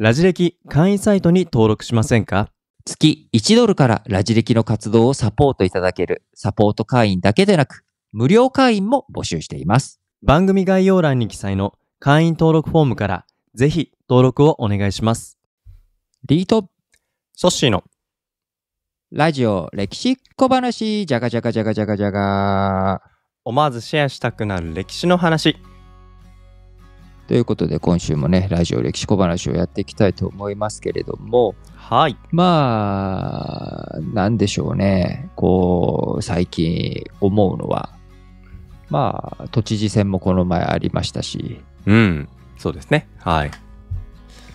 ラジ歴会員サイトに登録しませんか？月1ドルからラジ歴の活動をサポートいただけるサポート会員だけでなく、無料会員も募集しています。番組概要欄に記載の会員登録フォームからぜひ登録をお願いします。リート、ソッシーのラジオ、歴史小話、じゃがじゃがじゃがじゃがじゃが。思わずシェアしたくなる歴史の話。ということで、今週もね、ラジオ歴史小話をやっていきたいと思いますけれども、はい。まあ、なんでしょうね。こう、最近思うのは、まあ、都知事選もこの前ありましたし、うん。そうですね。はい。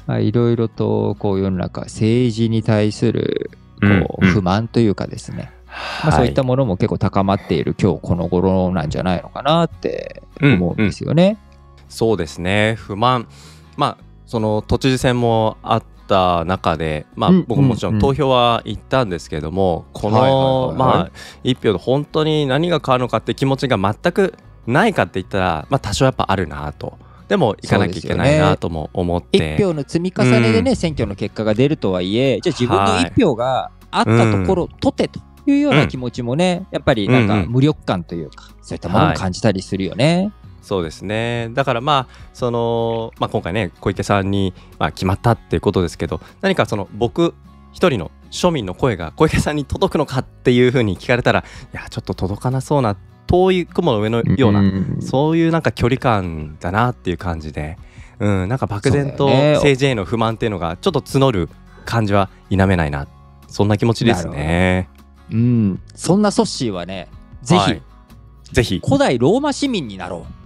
まあ、いろいろと、こう、世の中、政治に対する、こう不満というかですね、まあ、そういったものも結構高まっている今日この頃なんじゃないのかなって思うんですよね。そうですね。不満。まあ、その都知事選もあった中で、まあ、うん僕ももちろうんん投票は行ったんですけれども、この、まあ、一票で本当に何が変わるのかって気持ちが全くないかって言ったら、まあ、多少やっぱあるなと。でも、行かなきゃいけないなとも思って。一票の積み重ねでね、選挙の結果が出るとはいえ、じゃあ自分の一票があったところ、とてというような気持ちもね、やっぱりなんかうんうん無力感というか、そういったものも感じたりするよね。そうですね。だからまあ、その、まあ今回ね、小池さんに、まあ、決まったっていうことですけど、何かその僕一人の庶民の声が小池さんに届くのかっていうふうに聞かれたら、いや、ちょっと届かなそうな、遠い雲の上のような、んそういうなんか距離感だなっていう感じで、うん、なんか漠然と政治への不満っていうのがちょっと募る感じは否めないな。そんな気持ちですね。うん。そんなソッシーはね、ぜひはい、ぜひ。古代ローマ市民になろう。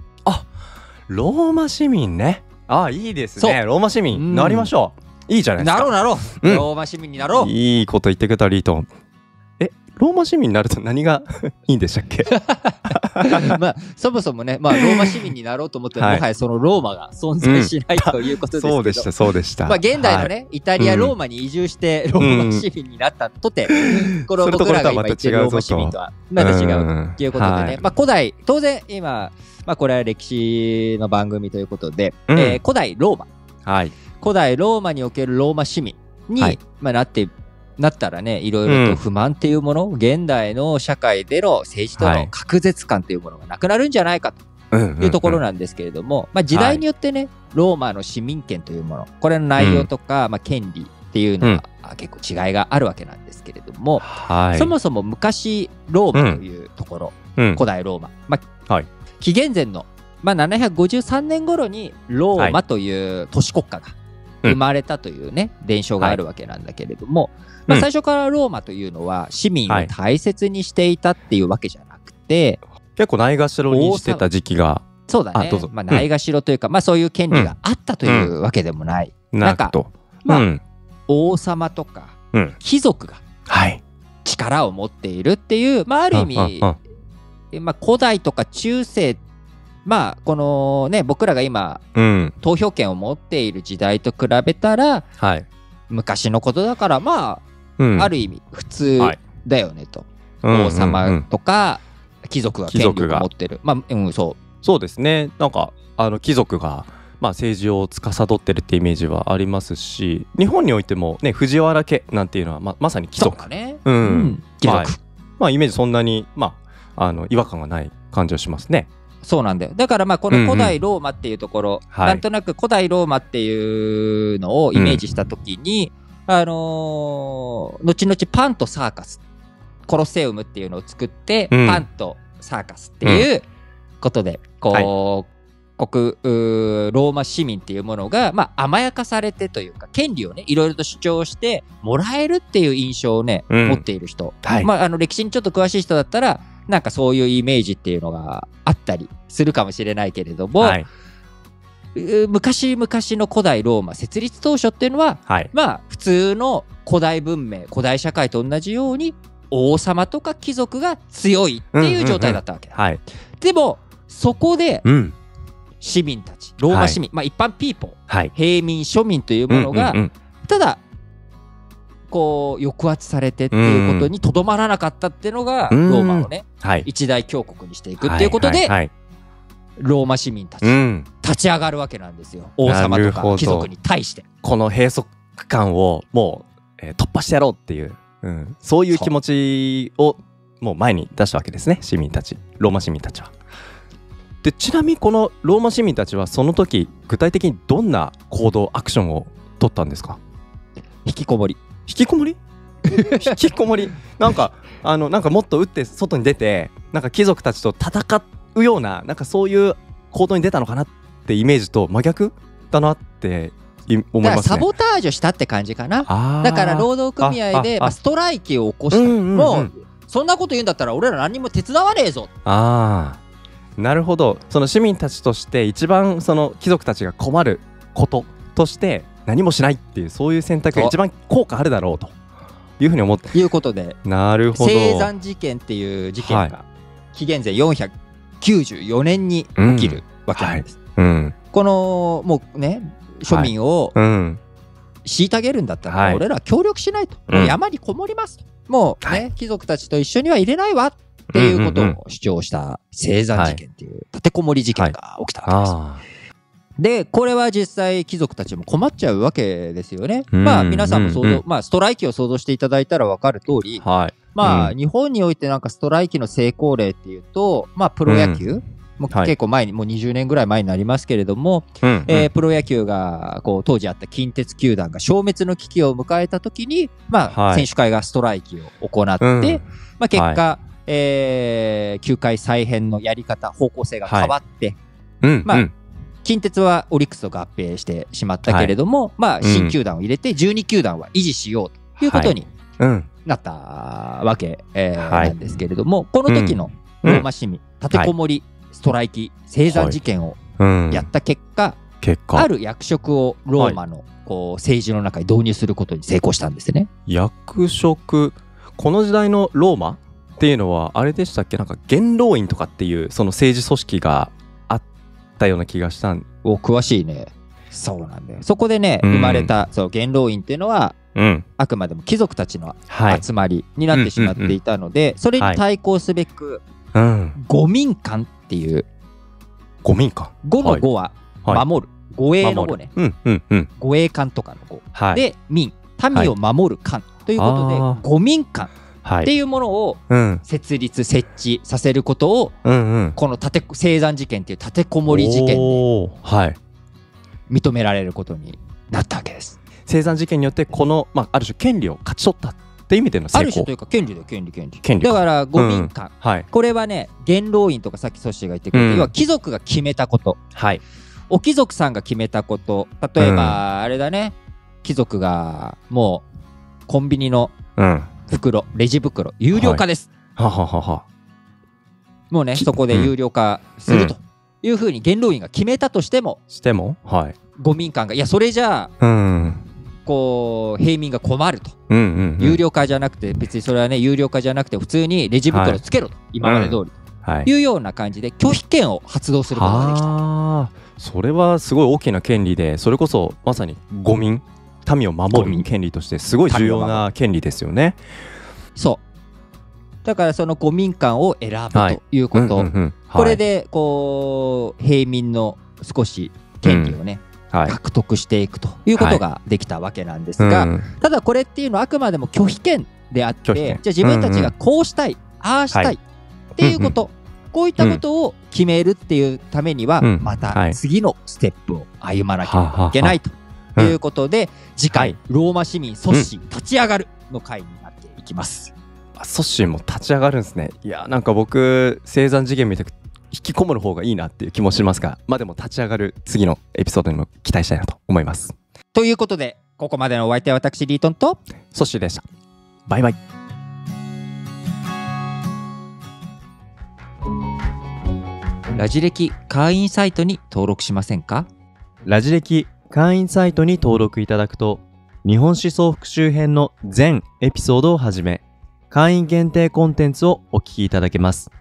ローマ市民ね。ああ、いいですね。ローマ市うん民、なりましょう。いいじゃないですか。なろうなろう、うんローマ市民になろういいこと言ってくれたリートン。え、ローマ市民になると何が いいんでしたっけ？まあ、そもそもね、まあ、ローマ市民になろうと思っても、はいもはやそのローマが存在しない、ということですけど、そうでした、そうでした。まあ、現代のね、はいイタリア、ローマに移住して、ローマ市民になったとて、この僕らが今これとはまた言ってるローマ市民とはまた違う。んということでね、はいまあ、古代、当然今、まあ、これは歴史の番組ということで、うん。えー古代ローマ、はい。古代ローマにおけるローマ市民に、はい。まあ、なって、なったらね、いろいろと不満っていうもの、現代の社会での政治とのはい。隔絶感というものがなくなるんじゃないかとうんいうところなんですけれども、まあ、時代によってね、ローマの市民権というもの、これの内容とか、まあ、権利っていうのは、あ結構違いがあるわけなんですけれども、はい。そもそも昔ローマというところ、うん。古代ローマ、まあはい紀元前の、まあ、753年頃にローマという都市国家がうん。生まれたというね、伝承があるわけなんだけれども、まあ、うん。最初からローマというのは市民を大切にしていたっていうわけじゃなくて、結構ないがしろにしてた時期が、そうだね。まあ、ないがしろというか、まあ、そういう権利があったというわけでもない、なんかと。まあうん。王様とかうん。貴族がはい。力を持っているっていう、まあ、ある意味、うんうんまあ、古代とか中世まあこのね僕らが今うん。投票権を持っている時代と比べたらはい。昔のことだからまうん。あ、ある意味普通はい。だよねと、うんうんうん。王様とか貴族が権力貴族が。を持ってる。まあうんそそうですね。なんか、あの、貴族が、まあ、政治を司ってるってイメージはありますし、日本においても、ね、藤原家なんていうのは、ままさにう貴族。そうだね、うん。貴族、はい。まあ、イメージそんなに、まあ、あの、違和感がない感じはしますね。そうなんだよ。だからまあこの古代ローマっていうところ、はい。なんとなく古代ローマっていうのをイメージした時に、あのー後々パンとサーカスコロッセウムっていうのを作って、うん。パンとサーカスっていうことで、こう、国うーローマ市民っていうものが、まあ、甘やかされてというか権利をねいろいろと主張してもらえるっていう印象をね、うん。持っている人、はい。まあ、あの歴史にちょっと詳しい人だったらなんかそういうイメージっていうのがあったりするかもしれないけれども、はい。昔々の古代ローマ設立当初っていうのははい。まあ普通の古代文明古代社会と同じように王様とか貴族が強いっていう状態だったわけだ、はい。でもそこでうん。市民たちローマ市民、まあ一般ピーポーはい。平民庶民というものが、うんうんうんただこう抑圧されてっていうことにとどまらなかったっていうのが、うん。ローマをねはい。一大強国にしていくっていうことで、ローマ市民たち、うん、立ち上がるわけなんですよ。王様とか貴族に対して。この閉塞感をもう、えー突破してやろうっていう、うん、そういう気持ちをもう前に出したわけですね市民たち。ローマ市民たちは。でちなみにこのローマ市民たちはその時具体的にどんな行動アクションを取ったんですか？引きこもり引きこもり？引きこもり。なんかあのなんかもっと打って外に出てなんか貴族たちと戦うようななんかそういう行動に出たのかなってイメージと真逆だなってい思いだからますね。サボタージュしたって感じかな。だから労働組合でああ。まあ、ストライキを起こした、うんうんうん。もうそんなこと言うんだったら俺ら何も手伝わねえぞ。ああなるほど。その市民たちとして一番その貴族たちが困ることとして何もしないっていうそういう選択が一番効果あるだろうというふうに思って。ということでなるほど。青山事件っていう事件はが紀元前494年に起きるわけなんです、うん。このもうね庶民をうん。虐げるんだったら、はい。俺らは協力しないと、うん。山にこもりますと。もうね、は貴族たちと一緒には入れないわっていうことうんうんを主張した青山事件っていう立てこもり事件が起きたわけです、あでこれは実際貴族たちも困っちゃうわけですよね。うん。まあ皆さんも想像、うんうんまあストライキを想像していただいたら分かる通り、あはい。まあ、うん。日本においてなんかストライキの成功例っていうと、まあプロ野球、もうはい。結構前に、もう20年ぐらい前になりますけれども、うん。えープロ野球がこう当時あった近鉄球団が消滅の危機を迎えた時に、まあはい。選手会がストライキを行って、うん。まあ結果、えー球界再編のやり方、方向性が変わって、うん。まあうん近鉄はオリックスと合併してしまったけれども、まあ、新球団を入れて12球団は維持しようということにうん。なったわけ、えーはい。なんですけれども、この時のローマ市民、立てこもり、ストライキ、生産事件をうん。やった結果、結果。ある役職をローマのこう政治の中に導入することに成功したんですね。役職この時代のローマっていうのはあれでしたっけ？なんか元老院とかっていうその政治組織があったような気がしたんお詳しいね。そうなんだよ。そこでね、うん生まれた、そう元老院っていうのは、うんあくまでも貴族たちのはい集まりになってしまっていたので、それに対抗すべく、うん五民間っていう、五民か五の五ははい守る。護衛の五ね。うんうんうん護衛官とかの五。はいで、民。民を守る官。ということで五民間はいっていうものをうん設立、設置させることを、うんうん。この立て生産事件っていう立てこもり事件で認められることになったわけです。生産事件によってこの、まあ、ある種権利を勝ち取ったって意味での成功。ある種というか、権利だよ、権利、権利。権利か。だから、五民間。はい。これはね、元老院とかさっきソッシーが言ってくれた、うん。要は貴族が決めたこと。はい。お貴族さんが決めたこと。例えば、あれだね、貴族がもうコンビニのうん袋、レジ袋、有料化です。ははははもうね、きそこで有料化するというふうに元老院が決めたとしても、しても？はい。五民間が、いや、それじゃあ、うん。こう、平民が困ると。うんうんうん。有料化じゃなくて、別にそれはね、有料化じゃなくて、普通にレジ袋つけろと、今まで通りはい。というような感じで、拒否権を発動することができた。ああそれはすごい大きな権利でそれこそまさに五民？民を守る権利としてすごい重要な権利ですよね。そう。だから、その五民間を選ぶはいということ。うんうんうん。これ、で、こう、平民の少し権利をね、はいはい。獲得していくということができたわけなんですが、うん。ただこれっていうのはあくまでも拒否権であって、じゃあ自分たちがこうしたい、ああしたい、はいっていうこと、こういったことを決めるっていうためには、うん。まはい。た次のステップを歩まなければいけないとはいうことで、次回、はいローマ市民阻止立ち上がるの回になっていきます。あソッシーも立ち上がるんですね。いやなんか僕生産事件見て引きこもる方がいいなっていう気もしますがまあでも立ち上がる次のエピソードにも期待したいなと思います。ということで、ここまでのお相手は私、リートンと、ソッシーでした。バイバイ。ラジ歴会員サイトに登録しませんか？ラジ歴会員サイトに登録いただくと、日本思想復習編の全エピソードをはじめ、会員限定コンテンツをお聞きいただけます。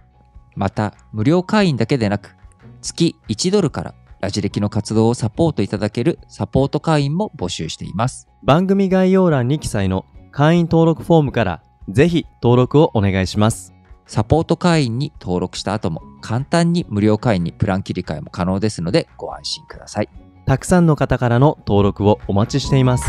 また、無料会員だけでなく、月1ドルからラジ歴の活動をサポートいただけるサポート会員も募集しています。番組概要欄に記載の会員登録フォームからぜひ登録をお願いします。サポート会員に登録した後も簡単に無料会員にプラン切り替えも可能ですのでご安心ください。たくさんの方からの登録をお待ちしています。